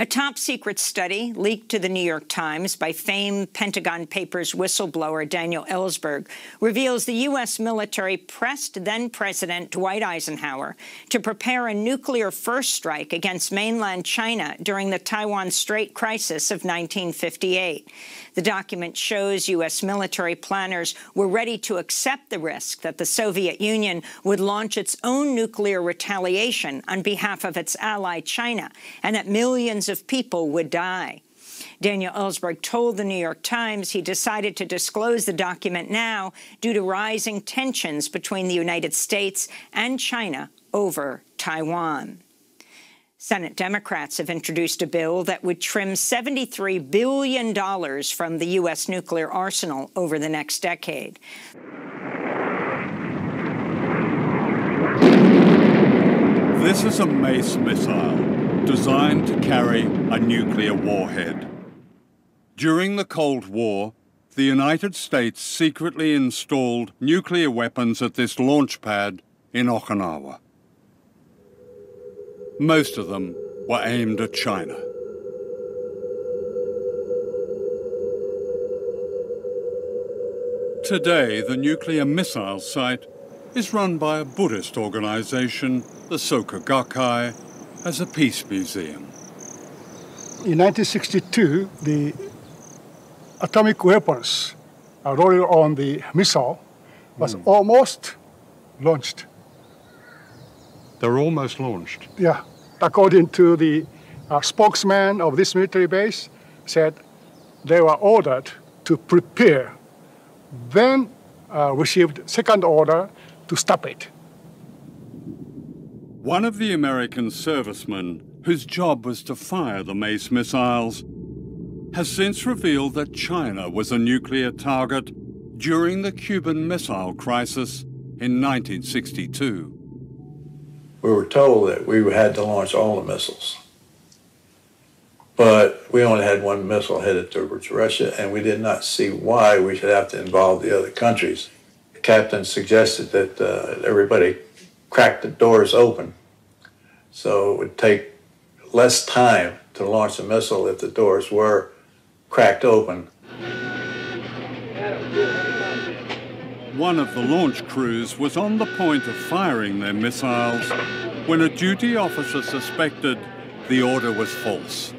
A top secret study leaked to the New York Times by famed Pentagon Papers whistleblower Daniel Ellsberg reveals the U.S. military pressed then-President Dwight Eisenhower to prepare a nuclear first strike against mainland China during the Taiwan Strait crisis of 1958. The document shows U.S. military planners were ready to accept the risk that the Soviet Union would launch its own nuclear retaliation on behalf of its ally China, and that millions of people would die. Daniel Ellsberg told the New York Times he decided to disclose the document now due to rising tensions between the United States and China over Taiwan. Senate Democrats have introduced a bill that would trim $73 billion from the U.S. nuclear arsenal over the next decade. This is a MACE missile designed to carry a nuclear warhead. During the Cold War, the United States secretly installed nuclear weapons at this launch pad in Okinawa. Most of them were aimed at China. Today, the nuclear missile site is run by a Buddhist organization, the Soka Gakkai, as a peace museum. In 1962, the atomic weapons loaded on the missile was mm. almost launched. They're almost launched. Yeah, according to the uh, spokesman of this military base, said they were ordered to prepare, then uh, received second order to stop it. One of the American servicemen whose job was to fire the MACE missiles has since revealed that China was a nuclear target during the Cuban Missile Crisis in 1962 we were told that we had to launch all the missiles. But we only had one missile headed towards Russia, and we did not see why we should have to involve the other countries. The captain suggested that uh, everybody crack the doors open so it would take less time to launch a missile if the doors were cracked open. One of the launch crews was on the point of firing their missiles when a duty officer suspected the order was false.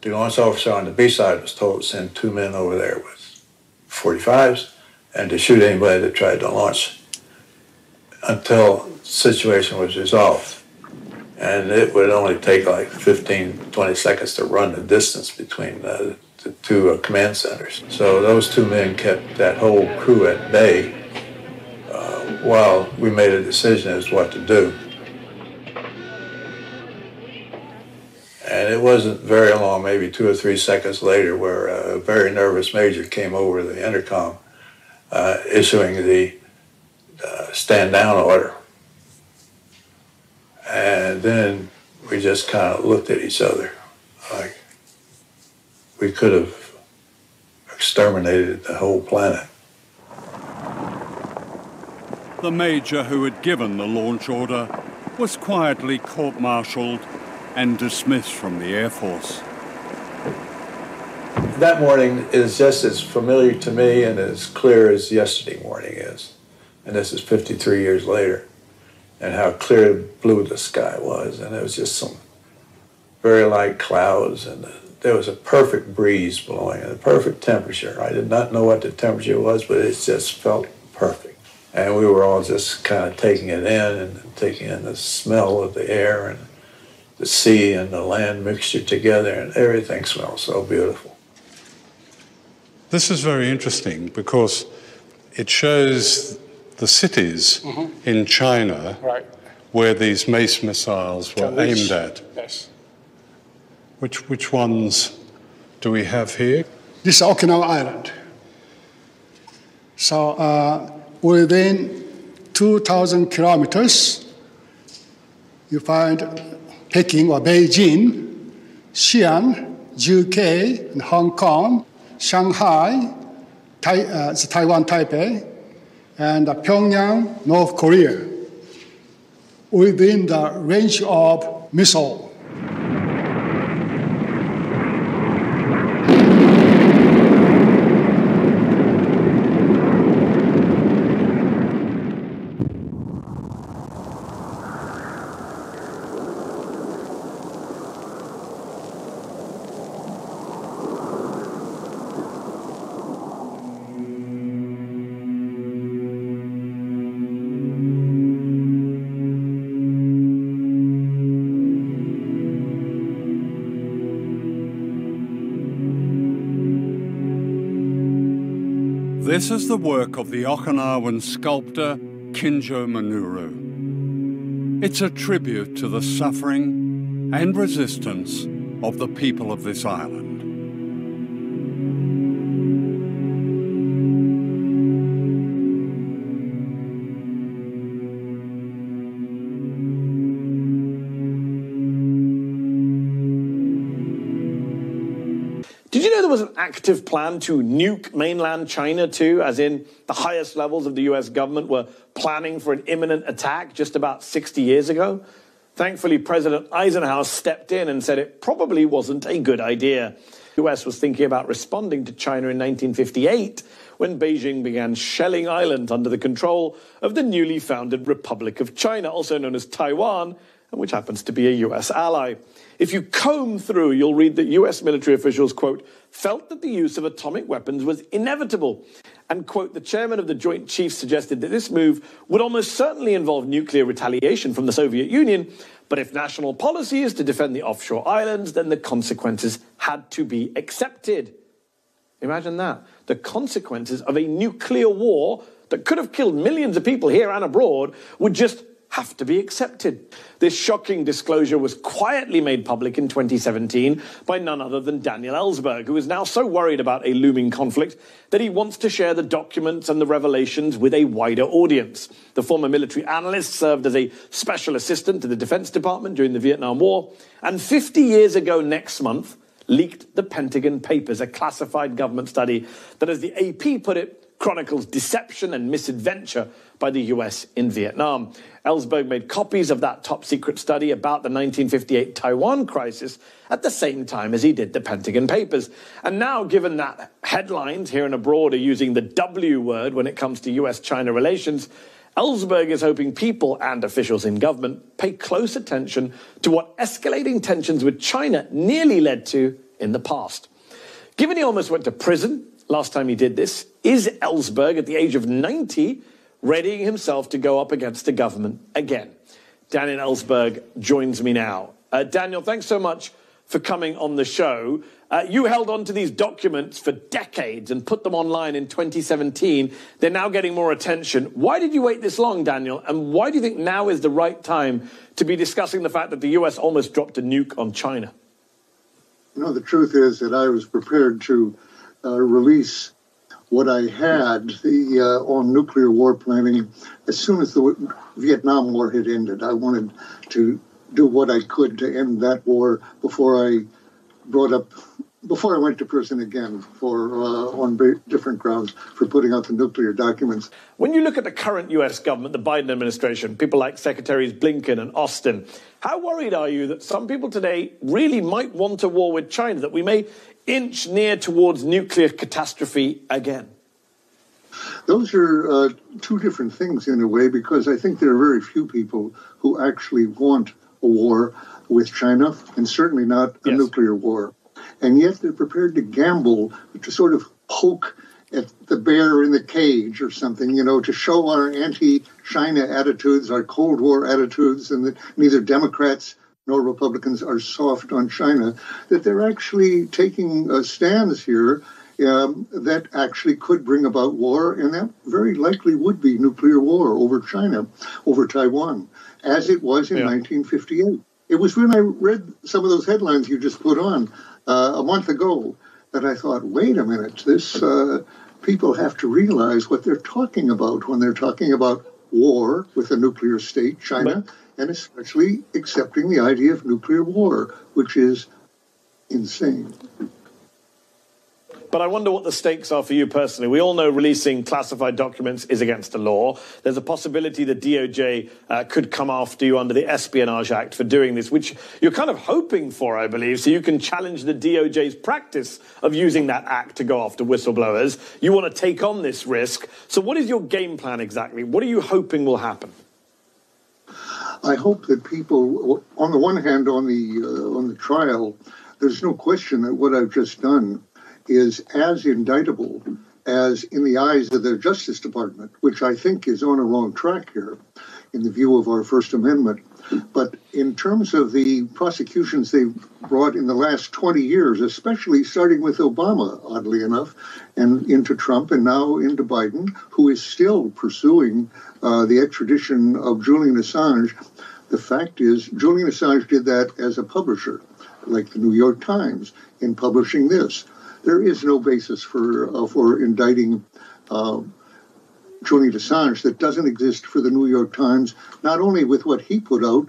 The launch officer on the B side was told to send two men over there with 45s and to shoot anybody that tried to launch until the situation was resolved. And it would only take like 15, 20 seconds to run the distance between uh, two uh, command centers. So those two men kept that whole crew at bay uh, while we made a decision as to what to do. And it wasn't very long, maybe two or three seconds later, where a very nervous major came over the intercom uh, issuing the uh, stand down order. And then we just kind of looked at each other like, we could have exterminated the whole planet. The major who had given the launch order was quietly court-martialed and dismissed from the Air Force. That morning is just as familiar to me and as clear as yesterday morning is. And this is 53 years later. And how clear blue the sky was. And it was just some very light clouds and there was a perfect breeze blowing and a perfect temperature. I did not know what the temperature was, but it just felt perfect. And we were all just kind of taking it in and taking in the smell of the air and the sea and the land mixture together, and everything smelled so beautiful. This is very interesting because it shows the cities mm-hmm. in China right. where these MACE missiles were aimed at. Yes. Which, which ones do we have here? This is Okinawa Island. So uh, within 2,000 kilometers, you find Peking or Beijing, Xi'an, UK, and Hong Kong, Shanghai, tai, uh, Taiwan, Taipei, and Pyongyang, North Korea, within the range of missile This is the work of the Okinawan sculptor Kinjo Minoru. It's a tribute to the suffering and resistance of the people of this island. Active plan to nuke mainland China too, as in the highest levels of the US government were planning for an imminent attack just about 60 years ago. Thankfully, President Eisenhower stepped in and said it probably wasn't a good idea. The US was thinking about responding to China in 1958 when Beijing began shelling islands under the control of the newly founded Republic of China, also known as Taiwan, which happens to be a US ally. If you comb through, you'll read that US military officials, quote, felt that the use of atomic weapons was inevitable. And, quote, the chairman of the Joint Chiefs suggested that this move would almost certainly involve nuclear retaliation from the Soviet Union. But if national policy is to defend the offshore islands, then the consequences had to be accepted. Imagine that. The consequences of a nuclear war that could have killed millions of people here and abroad would just have to be accepted. This shocking disclosure was quietly made public in 2017 by none other than Daniel Ellsberg, who is now so worried about a looming conflict that he wants to share the documents and the revelations with a wider audience. The former military analyst served as a special assistant to the Defense Department during the Vietnam War, and 50 years ago next month, leaked the Pentagon Papers, a classified government study that, as the AP put it, chronicles deception and misadventure by the US in Vietnam. Ellsberg made copies of that top secret study about the 1958 Taiwan crisis at the same time as he did the Pentagon Papers. And now, given that headlines here and abroad are using the W word when it comes to US China relations, Ellsberg is hoping people and officials in government pay close attention to what escalating tensions with China nearly led to in the past. Given he almost went to prison last time he did this, is Ellsberg at the age of 90 readying himself to go up against the government again? Daniel Ellsberg joins me now. Uh, Daniel, thanks so much for coming on the show. Uh, you held on to these documents for decades and put them online in 2017. They're now getting more attention. Why did you wait this long, Daniel? And why do you think now is the right time to be discussing the fact that the US almost dropped a nuke on China? You know, the truth is that I was prepared to release what I had the uh, on nuclear war planning as soon as the Vietnam War had ended. I wanted to do what I could to end that war before I brought up before I went to prison again for uh, on different grounds for putting out the nuclear documents. When you look at the current U.S. government, the Biden administration, people like Secretaries Blinken and Austin, how worried are you that some people today really might want a war with China, that we may inch near towards nuclear catastrophe again? Those are uh, two different things in a way because I think there are very few people who actually want a war with China and certainly not a yes. nuclear war. And yet they're prepared to gamble to sort of poke at the bear in the cage or something, you know, to show our anti China attitudes, our Cold War attitudes, and that neither Democrats nor Republicans are soft on China, that they're actually taking uh, stands here um, that actually could bring about war, and that very likely would be nuclear war over China, over Taiwan, as it was in yeah. 1958. It was when I read some of those headlines you just put on uh, a month ago that I thought, wait a minute, this uh, people have to realize what they're talking about when they're talking about war with a nuclear state, China. But- and especially accepting the idea of nuclear war, which is insane. But I wonder what the stakes are for you personally. We all know releasing classified documents is against the law. There's a possibility the DOJ uh, could come after you under the Espionage Act for doing this, which you're kind of hoping for, I believe, so you can challenge the DOJ's practice of using that act to go after whistleblowers. You want to take on this risk. So, what is your game plan exactly? What are you hoping will happen? I hope that people, on the one hand, on the uh, on the trial, there's no question that what I've just done is as indictable as in the eyes of the Justice Department, which I think is on a wrong track here, in the view of our First Amendment. But in terms of the prosecutions they've brought in the last 20 years, especially starting with Obama, oddly enough, and into Trump and now into Biden, who is still pursuing uh, the extradition of Julian Assange, the fact is, Julian Assange did that as a publisher, like the New York Times, in publishing this. There is no basis for uh, for indicting uh, Julian Assange that doesn't exist for the New York Times, not only with what he put out,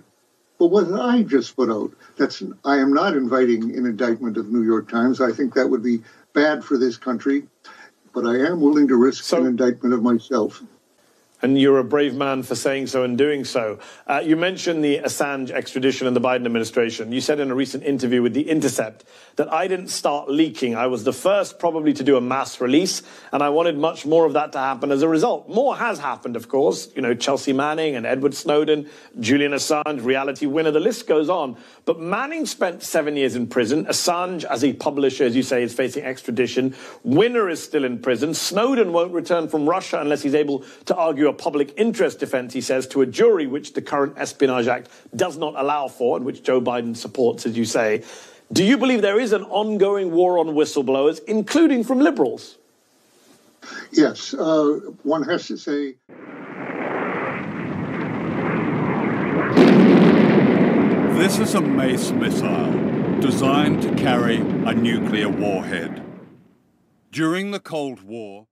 but what I just put out. That's I am not inviting an indictment of New York Times. I think that would be bad for this country, but I am willing to risk so, an indictment of myself and you're a brave man for saying so and doing so. Uh, you mentioned the Assange extradition and the Biden administration. You said in a recent interview with The Intercept that I didn't start leaking. I was the first probably to do a mass release, and I wanted much more of that to happen as a result. More has happened, of course. You know, Chelsea Manning and Edward Snowden, Julian Assange, Reality Winner, the list goes on. But Manning spent seven years in prison. Assange, as a publisher, as you say, is facing extradition. Winner is still in prison. Snowden won't return from Russia unless he's able to argue a public interest defense, he says, to a jury, which the current Espionage Act does not allow for, and which Joe Biden supports, as you say. Do you believe there is an ongoing war on whistleblowers, including from liberals? Yes. Uh, one has to say. This is a MACE missile designed to carry a nuclear warhead. During the Cold War,